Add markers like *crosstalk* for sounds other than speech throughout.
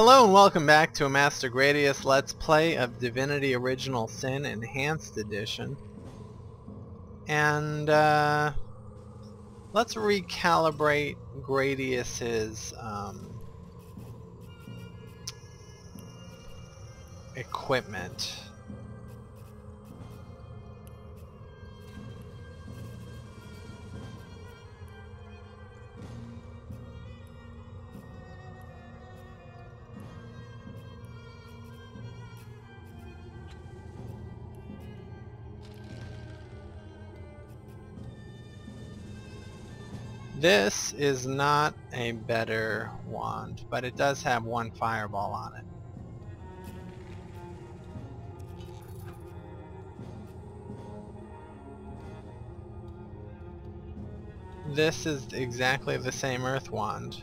Hello and welcome back to a Maestro Gradius Let's Play of Divinity Original Sin Enhanced Edition. And, uh, let's recalibrate Gradius's, um, equipment. This is not a better wand, but it does have one fireball on it. This is exactly the same earth wand.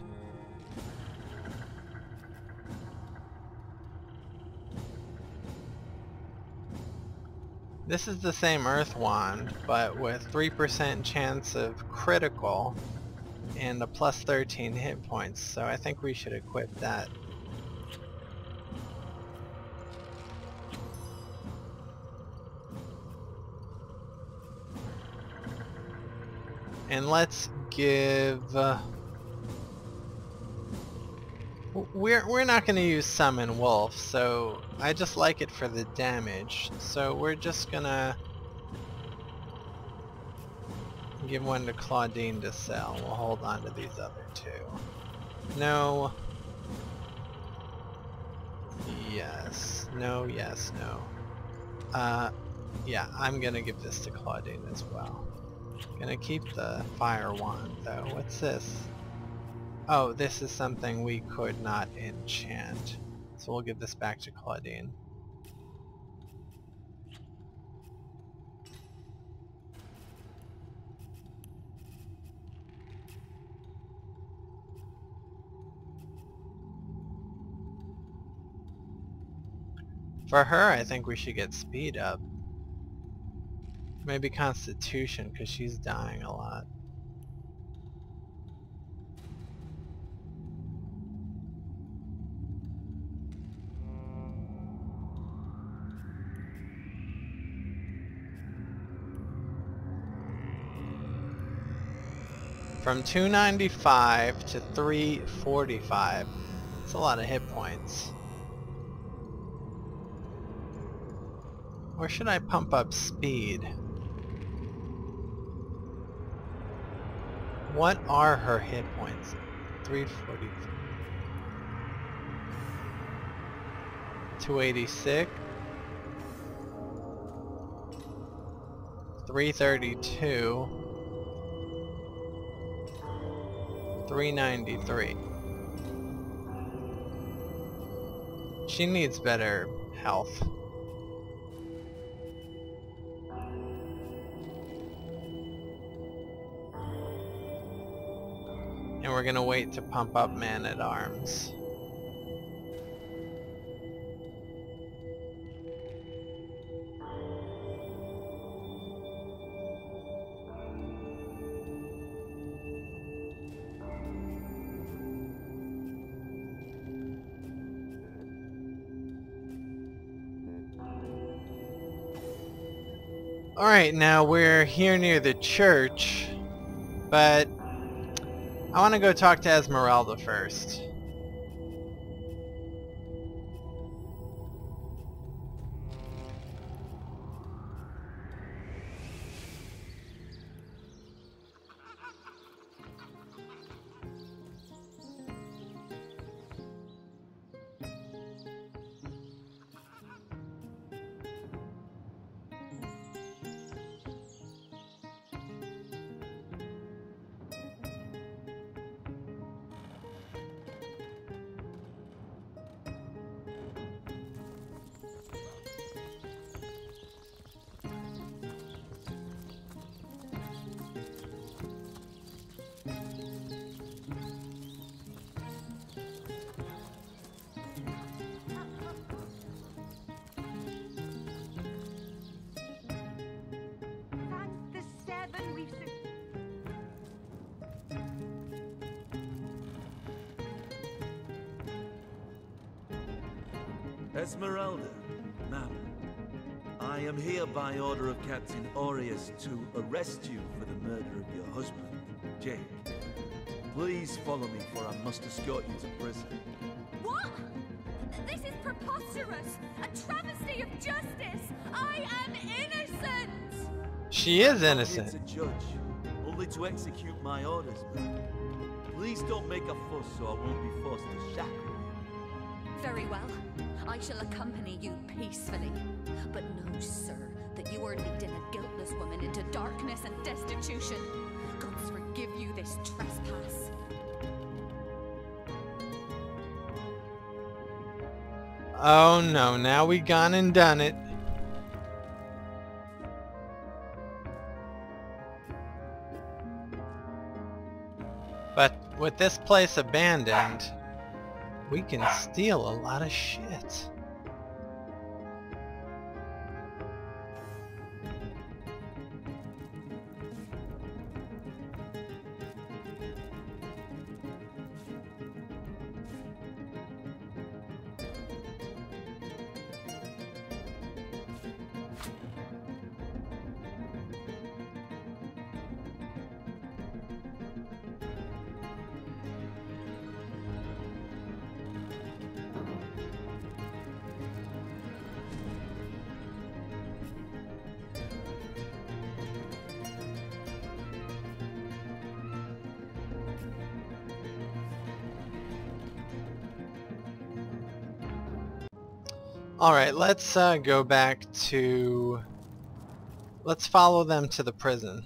This is the same earth wand, but with 3% chance of critical and a plus 13 hit points, so I think we should equip that. And let's give... Uh, we're, we're not going to use Summon Wolf, so I just like it for the damage. So we're just going to give one to Claudine to sell. We'll hold on to these other two. No. Yes. No, yes, no. Uh, yeah, I'm gonna give this to Claudine as well. Gonna keep the fire wand though. What's this? Oh, this is something we could not enchant. So we'll give this back to Claudine. For her, I think we should get speed up. Maybe constitution, because she's dying a lot. From 295 to 345. That's a lot of hit points. Or should I pump up speed? What are her hit points? 343. 286. 332. 393. She needs better health. And we're gonna wait to pump up Man-at-Arms. Alright, now we're here near the church, but I want to go talk to Esmeralda first. Esmeralda, ma'am. I am here by order of Captain Aureus to arrest you for the murder of your husband, Jake. Please follow me, for I must escort you to prison. What? This is preposterous! A travesty of justice! I am innocent! She is I'm here innocent. judge, only to execute my orders, ma'am. Please don't make a fuss, so I won't be forced to shackle you. Very well. I shall accompany you peacefully. But know, sir, that you are leading a guiltless woman into darkness and destitution. Gods forgive you this trespass. Oh no, now we gone and done it. But with this place abandoned, we can steal a lot of shit. Let's uh, go back to... Let's follow them to the prison.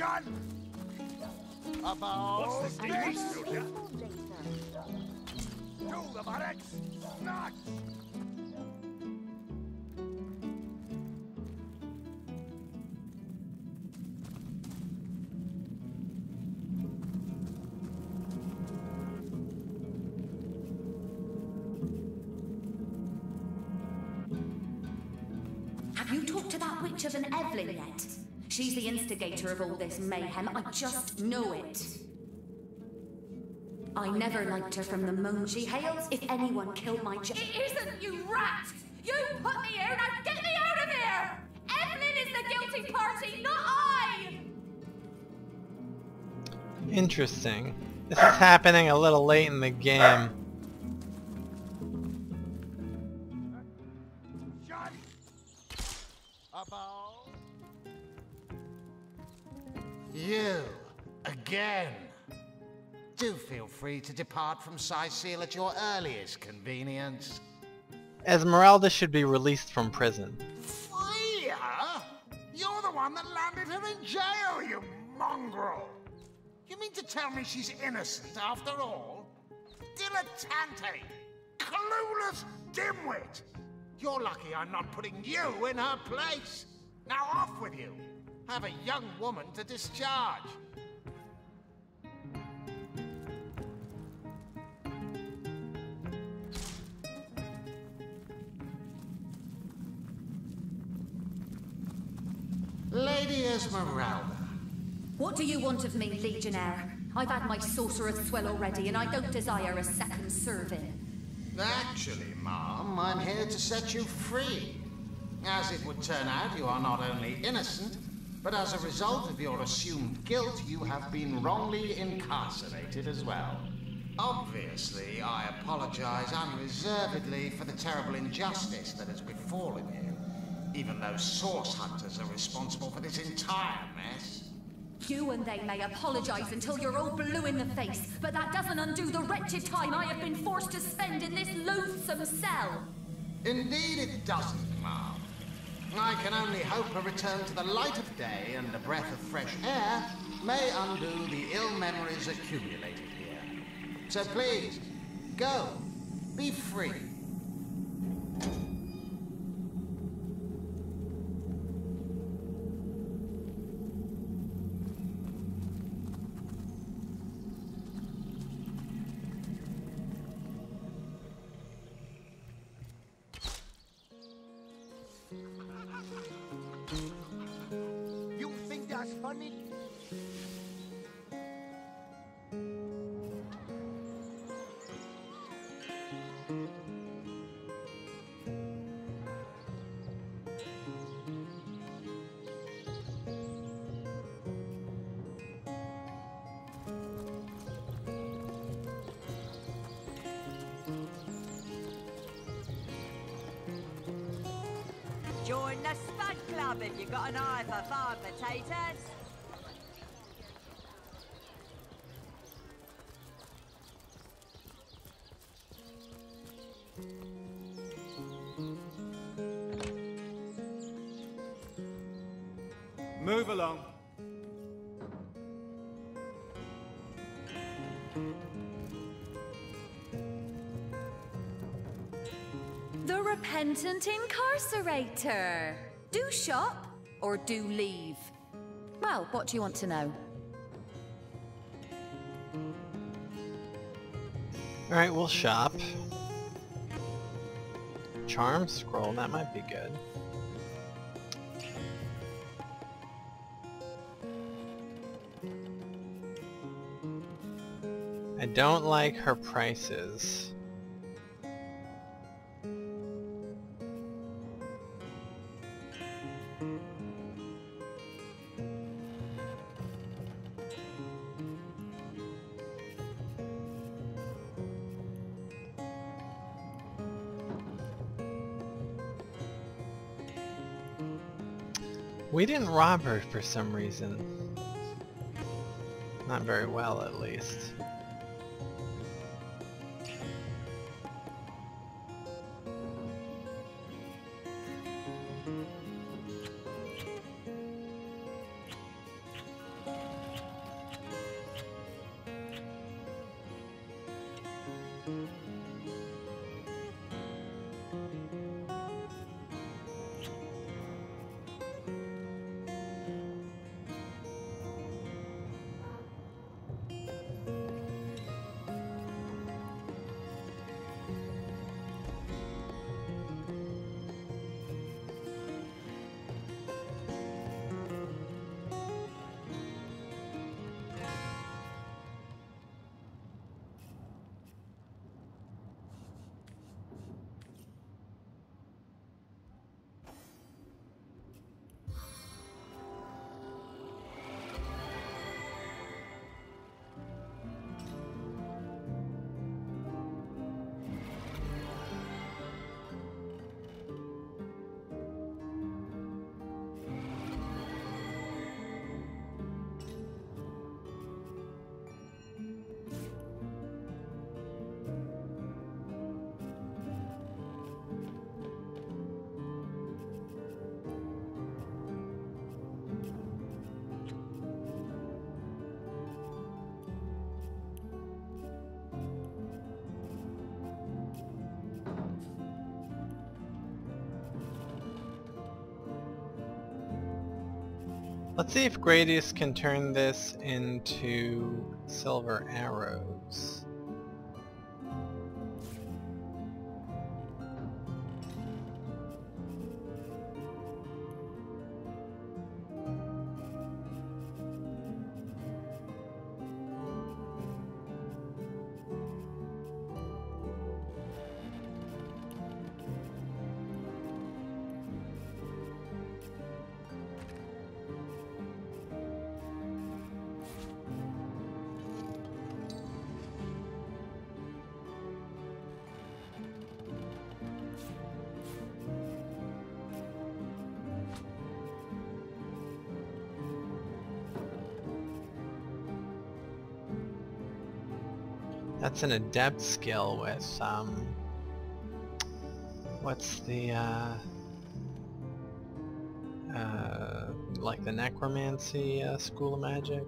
Attention! About this! Do the buttocks! Not! Have you talked to that witch of an Evelyn yet? She's the instigator of all this mayhem. I just know it. I never liked her from the moment she hails. If anyone killed my ch- It isn't, you rat! You put me here, now get me out of here! Evelyn is the guilty party, not I! Interesting. This is happening a little late in the game. You, again. Do feel free to depart from Cyseal at your earliest convenience. Esmeralda should be released from prison. Free her? You're the one that landed her in jail, you mongrel! You mean to tell me she's innocent after all? Dilettante! Clueless dimwit! You're lucky I'm not putting you in her place! Now off with you! Have a young woman to discharge. Lady Esmeralda, What do you want of me, Legionnaire? I've had my sorcerer's swill already, and I don't desire a second serving. Actually, ma'am, I'm here to set you free. As it would turn out, you are not only innocent, but as a result of your assumed guilt, you have been wrongly incarcerated as well. Obviously, I apologize unreservedly for the terrible injustice that has befallen you, even though source hunters are responsible for this entire mess. You and they may apologize until you're all blue in the face, but that doesn't undo the wretched time I have been forced to spend in this loathsome cell. Indeed it doesn't. I can only hope a return to the light of day and a breath of fresh air may undo the ill memories accumulated here. So please, go. Be free. Join the Spud Club if you've got an eye for farm potatoes. Incarcerator. Do shop or do leave? Well, what do you want to know? Alright, we'll shop. Charm scroll, that might be good. I don't like her prices. We didn't rob her for some reason. Not very well, at least. Let's see if Gradius can turn this into silver arrows. That's an adept skill with, um... What's the, uh... Uh, like the necromancy uh, school of magic.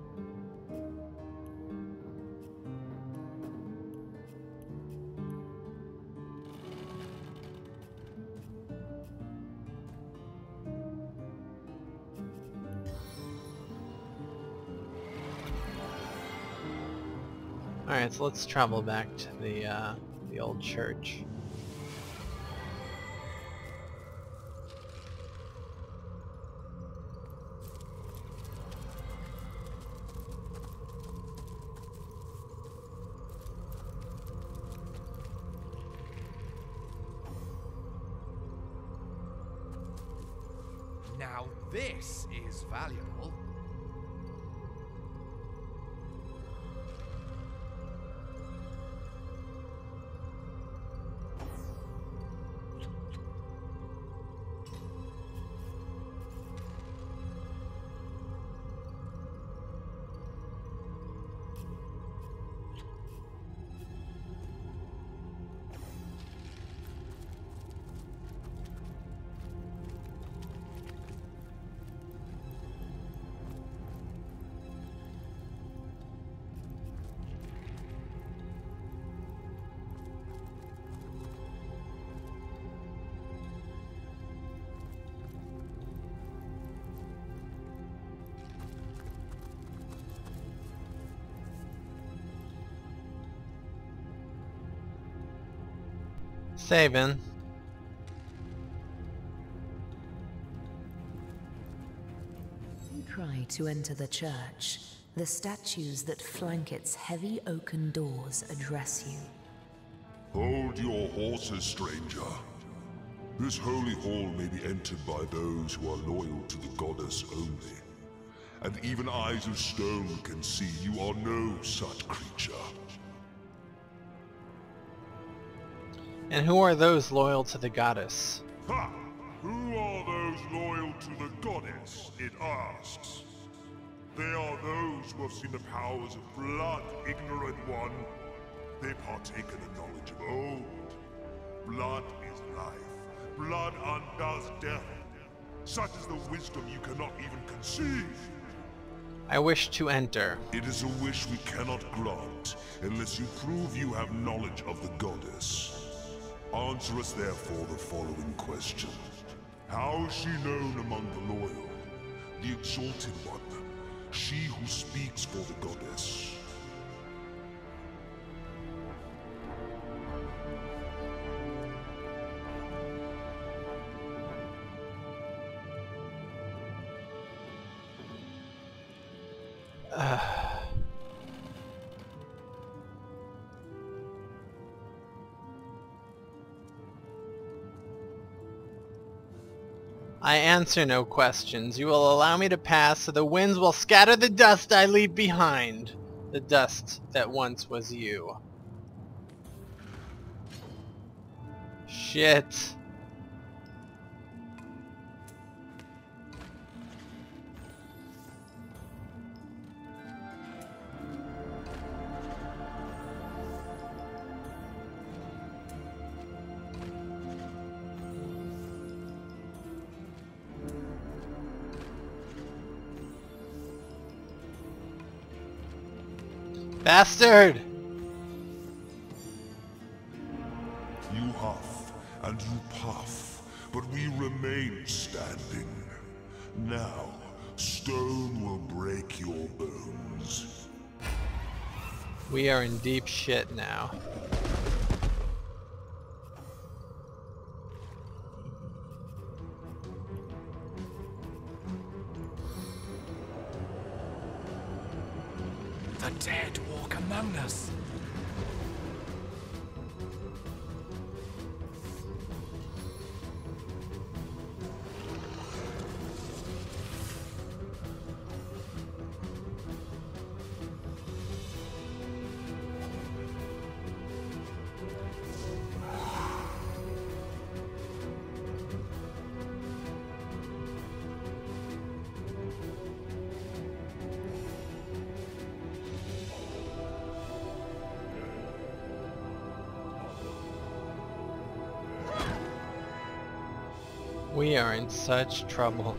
So let's travel back to the, uh, the old church. Saving. You try to enter the church. The statues that flank its heavy oaken doors address you. Hold your horses, stranger. This holy hall may be entered by those who are loyal to the goddess only. And even eyes of stone can see you are no such creature. And who are those loyal to the goddess? Ha! Who are those loyal to the goddess, it asks. They are those who have seen the powers of blood, ignorant one. They partake in the knowledge of old. Blood is life. Blood undoes death. Such is the wisdom you cannot even conceive. I wish to enter. It is a wish we cannot grant unless you prove you have knowledge of the goddess. Answer us therefore the following question. How is she known among the loyal? The exalted one. She who speaks for the goddess. Answer no questions. You will allow me to pass so the winds will scatter the dust I leave behind. The dust that once was you. Shit. Bastard! You huff and you puff, but we remain standing. Now, stone will break your bones. We are in deep shit now. We are in such trouble.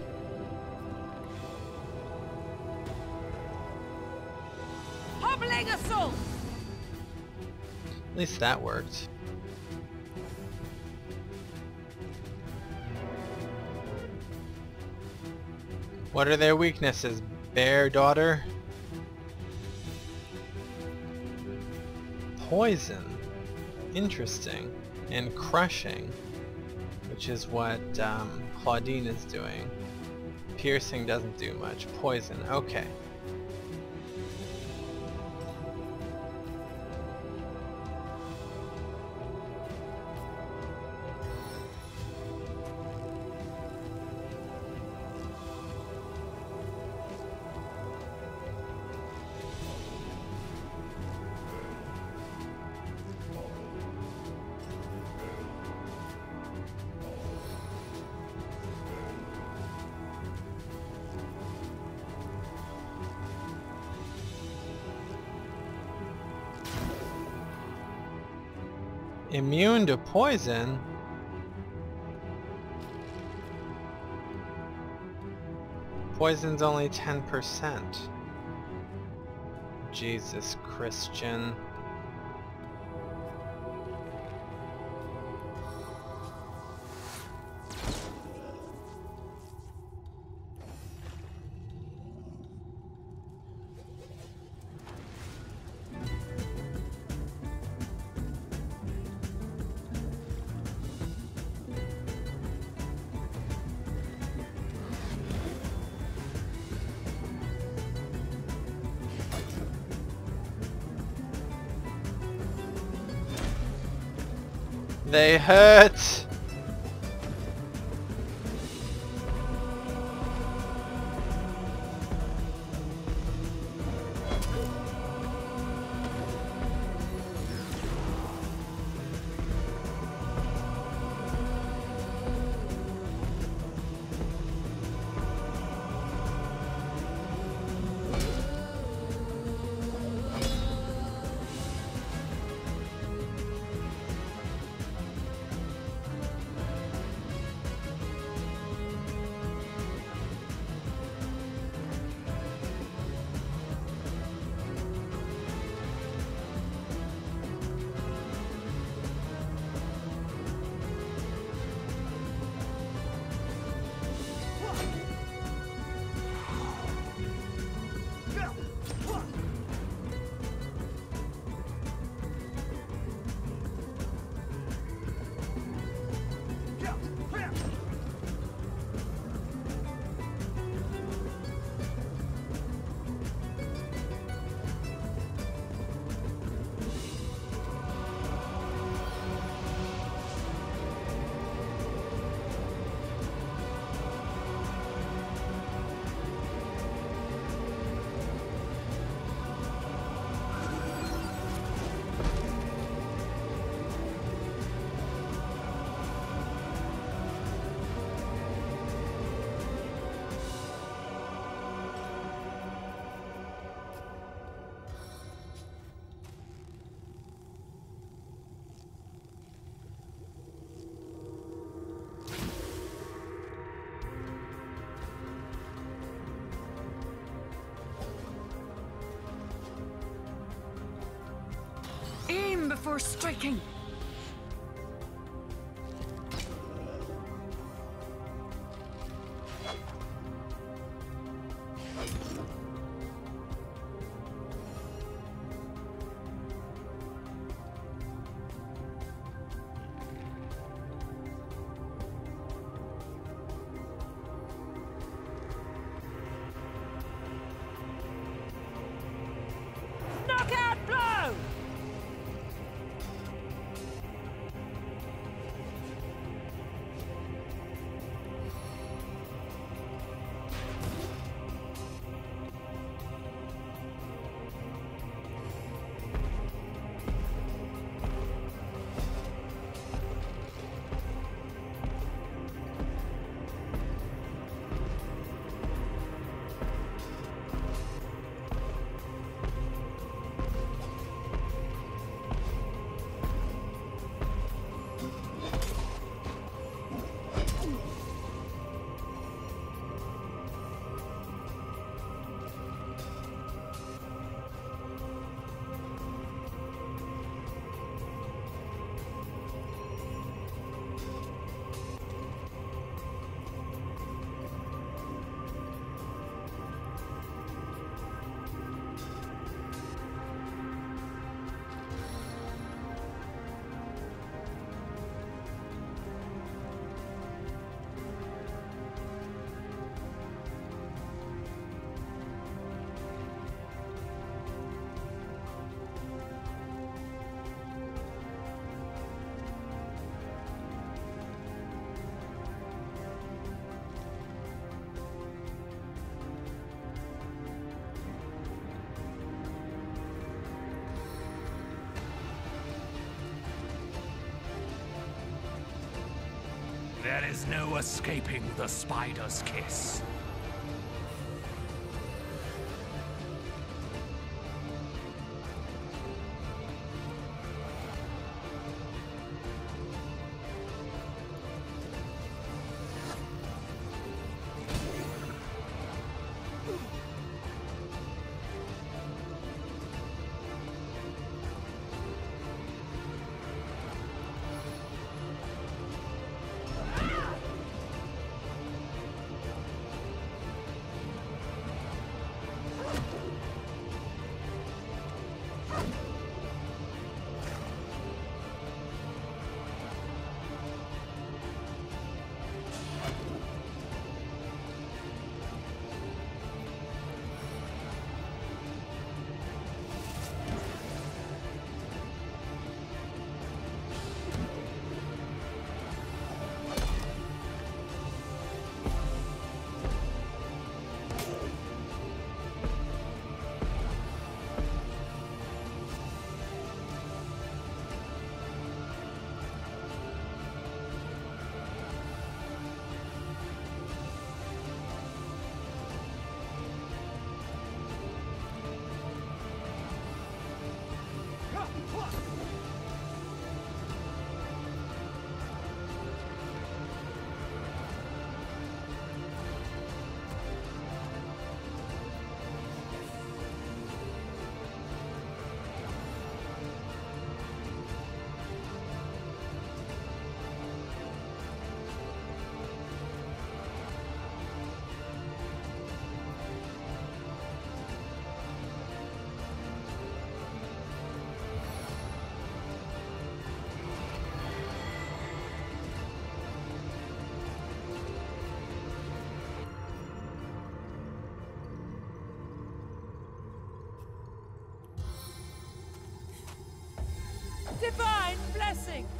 Hobbling assault! At least that worked. What are their weaknesses, Bairdotr? Poison. Interesting. And crushing which is what um, Claudine is doing. Piercing doesn't do much. Poison, okay. Immune to poison? Poison's only 10%. Jesus Christian. hurt! You're striking! There is no escaping the spider's kiss. Divine blessing!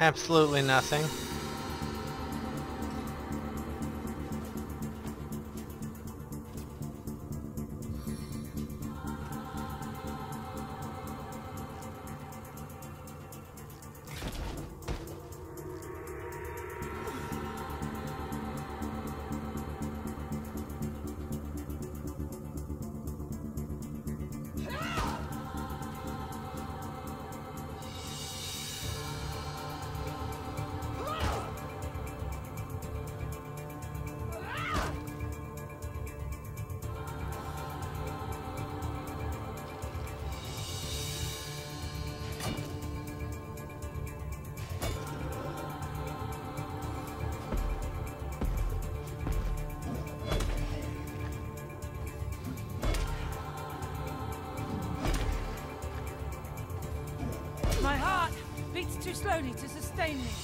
Absolutely nothing. Slowly to sustain me.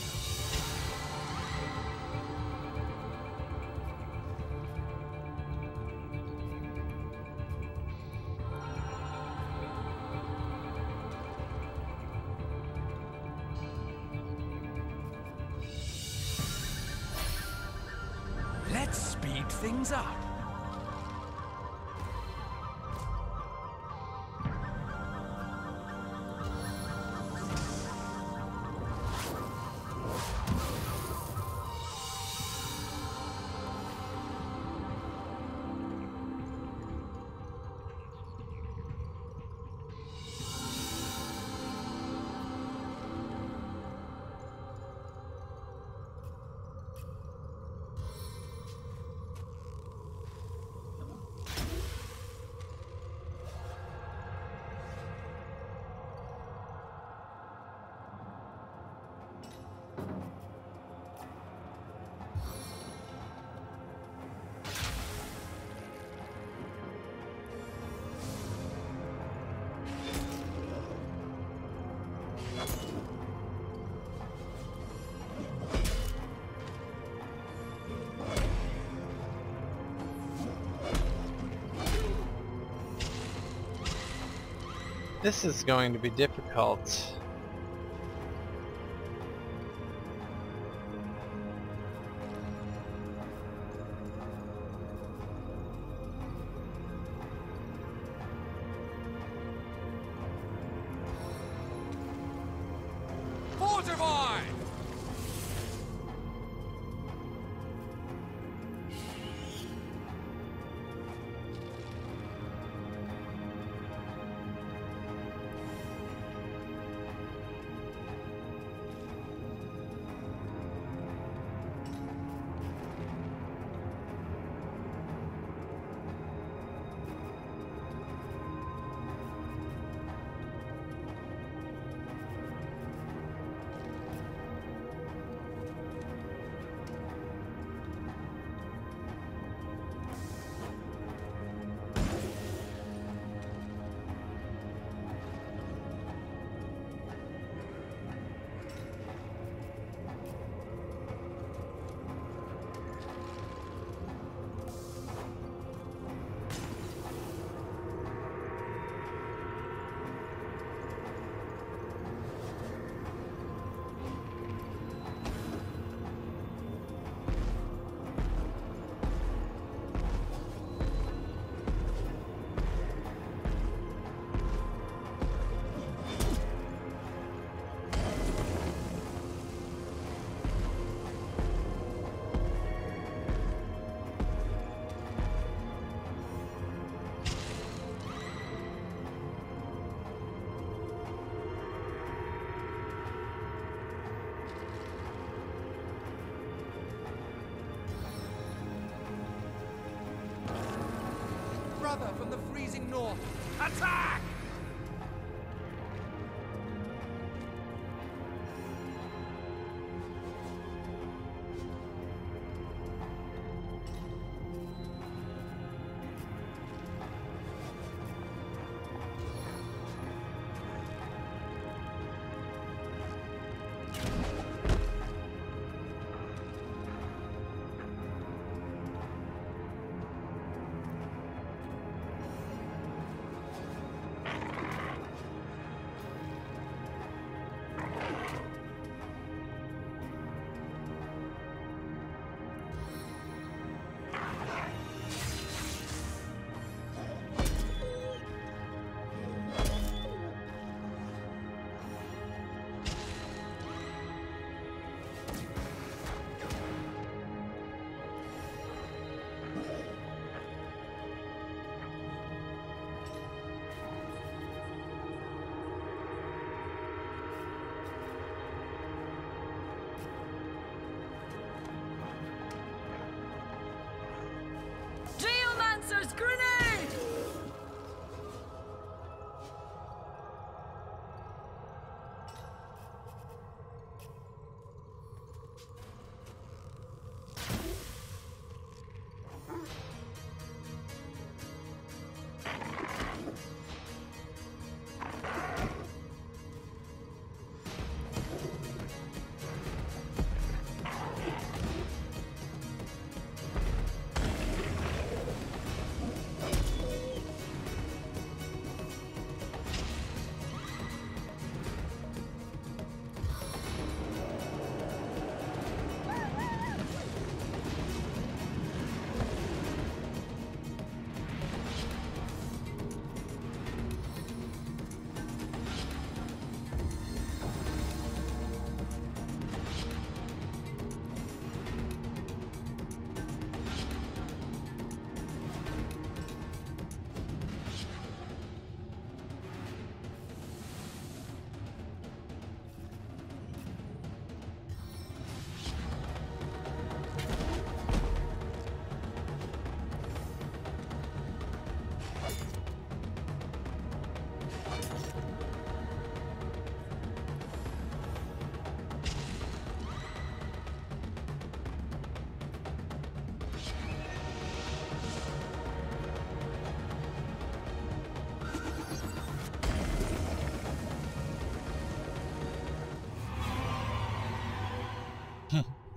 This is going to be difficult. North, attack!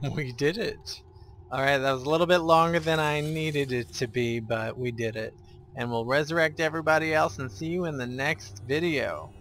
*laughs* We did it. Alright, that was a little bit longer than I needed it to be, but we did it. And we'll resurrect everybody else and see you in the next video.